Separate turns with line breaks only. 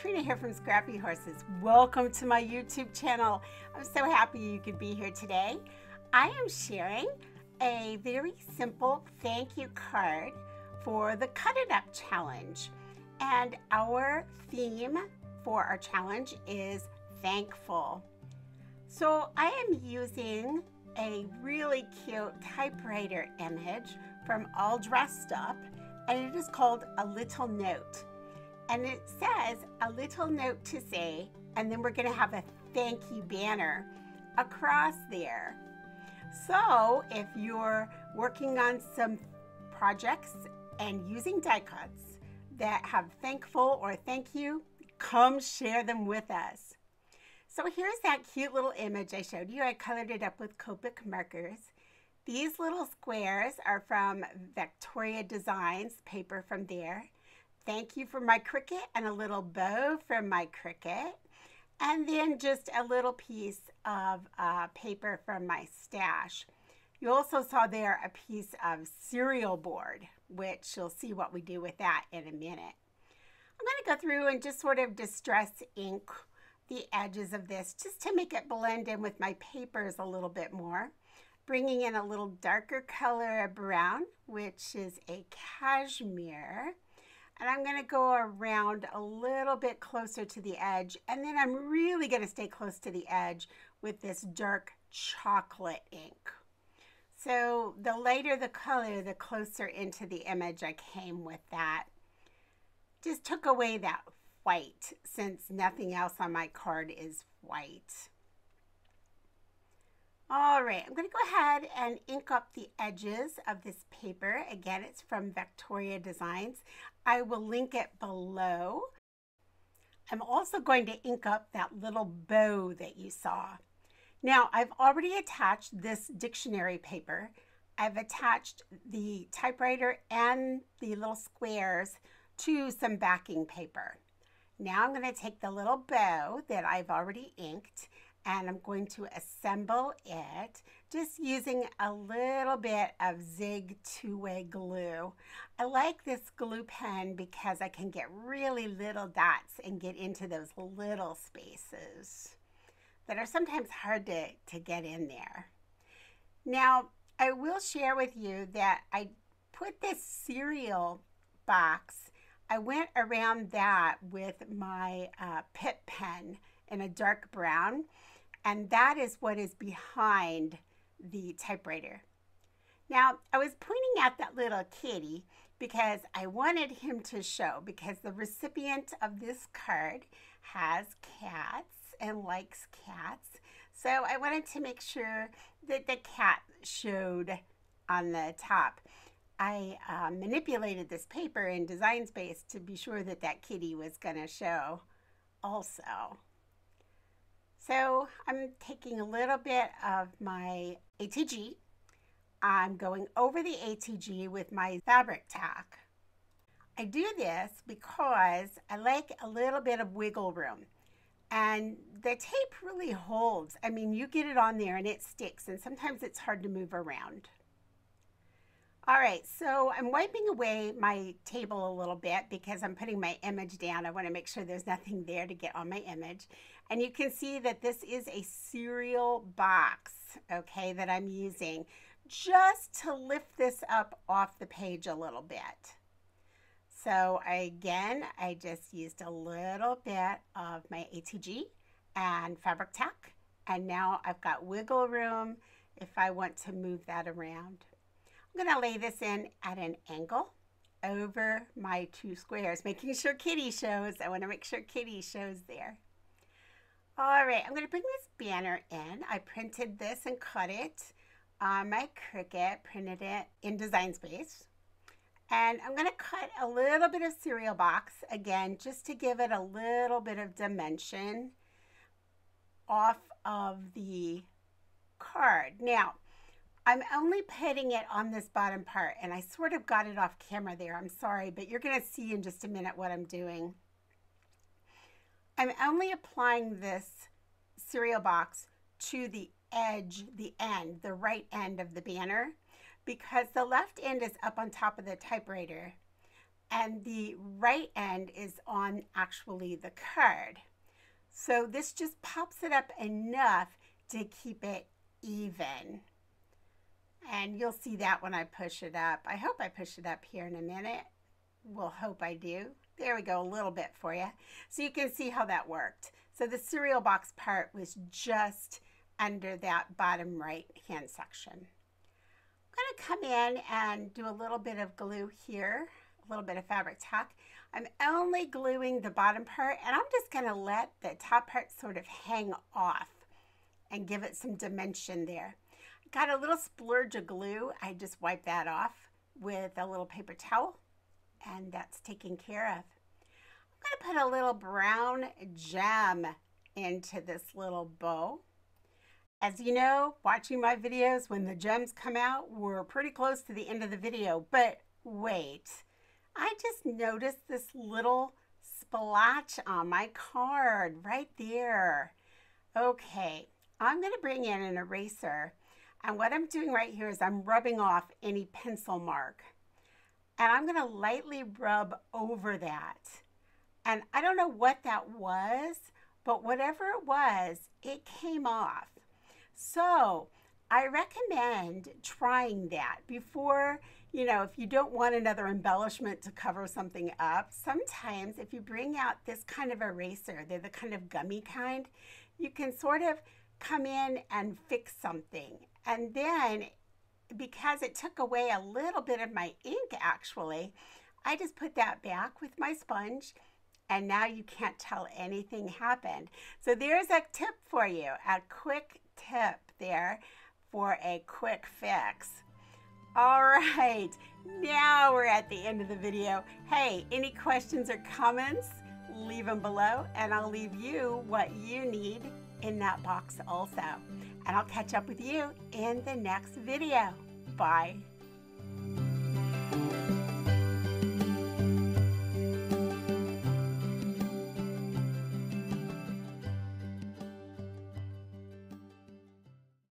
Trina here from Scrappy Horses. Welcome to my YouTube channel. I'm so happy you could be here today. I am sharing a very simple thank you card for the Cut It Up Challenge. And our theme for our challenge is thankful. So I am using a really cute typewriter image from All Dressed Up, and it is called A Little Note and it says a little note to say, and then we're going to have a thank you banner across there. So if you're working on some projects and using die cuts that have thankful or thank you, come share them with us. So here's that cute little image I showed you. I colored it up with Copic markers. These little squares are from Victoria Designs, paper from there. Thank you for my Cricut and a little bow from my Cricut. And then just a little piece of uh, paper from my stash. You also saw there a piece of cereal board, which you'll see what we do with that in a minute. I'm going to go through and just sort of distress ink the edges of this just to make it blend in with my papers a little bit more. Bringing in a little darker color of brown, which is a cashmere. And I'm going to go around a little bit closer to the edge. And then I'm really going to stay close to the edge with this dark chocolate ink. So the lighter the color, the closer into the image I came with that. Just took away that white since nothing else on my card is white. All right, I'm going to go ahead and ink up the edges of this paper. Again, it's from Victoria Designs. I will link it below. I'm also going to ink up that little bow that you saw. Now, I've already attached this dictionary paper. I've attached the typewriter and the little squares to some backing paper. Now I'm going to take the little bow that I've already inked and I'm going to assemble it just using a little bit of Zig two-way glue. I like this glue pen because I can get really little dots and get into those little spaces that are sometimes hard to, to get in there. Now, I will share with you that I put this cereal box, I went around that with my uh, Pitt pen in a dark brown and that is what is behind the typewriter. Now, I was pointing out that little kitty because I wanted him to show because the recipient of this card has cats and likes cats. So I wanted to make sure that the cat showed on the top. I uh, manipulated this paper in Design Space to be sure that that kitty was going to show also. So I'm taking a little bit of my ATG. I'm going over the ATG with my Fabri-Tac. I do this because I like a little bit of wiggle room. And the tape really holds. I mean, you get it on there and it sticks, and sometimes it's hard to move around. All right, so I'm wiping away my table a little bit because I'm putting my image down. I want to make sure there's nothing there to get on my image. And you can see that this is a cereal box, okay, that I'm using just to lift this up off the page a little bit. So again, I just used a little bit of my ATG and Fabri-Tac. And now I've got wiggle room if I want to move that around. I'm going to lay this in at an angle over my two squares, making sure Kitty shows. I want to make sure Kitty shows there. All right, I'm going to bring this banner in. I printed this and cut it on my Cricut, printed it in Design Space. And I'm going to cut a little bit of cereal box, again, just to give it a little bit of dimension off of the card. Now, I'm only putting it on this bottom part, and I sort of got it off camera there. I'm sorry, but you're going to see in just a minute what I'm doing. I'm only applying this cereal box to the edge, the end, the right end of the banner, because the left end is up on top of the typewriter. and the right end is on actually the card. So this just pops it up enough to keep it even. And you'll see that when I push it up. I hope I push it up here in a minute. We'll hope I do. There we go, a little bit for you. So you can see how that worked. So the cereal box part was just under that bottom right hand section. I'm to come in and do a little bit of glue here, a little bit of Fabri-Tac. I'm only gluing the bottom part and I'm just to let the top part sort of hang off and give it some dimension there. Got a little splurge of glue. I just wipe that off with a little paper towel and that's taken care of. I'm going to put a little brown gem into this little bow. As you know, watching my videos, when the gems come out, we're pretty close to the end of the video. But wait, I just noticed this little splotch on my card right there. Okay, I'm going to bring in an eraser. And what I'm doing right here is I'm rubbing off any pencil mark. And I'm to lightly rub over that. And I don't know what that was, but whatever it was, it came off. So I recommend trying that before, you know, if you don't want another embellishment to cover something up. Sometimes if you bring out this kind of eraser, they're the kind of gummy kind, you can sort of come in and fix something. And then because it took away a little bit of my ink actually, I just put that back with my sponge and now you can't tell anything happened. So there's a tip for you, a quick tip there for a quick fix. All right, now we're at the end of the video. Hey, any questions or comments? Leave them below and I'll leave you what you need in that box also. And I'll catch up with you in the next video. Bye.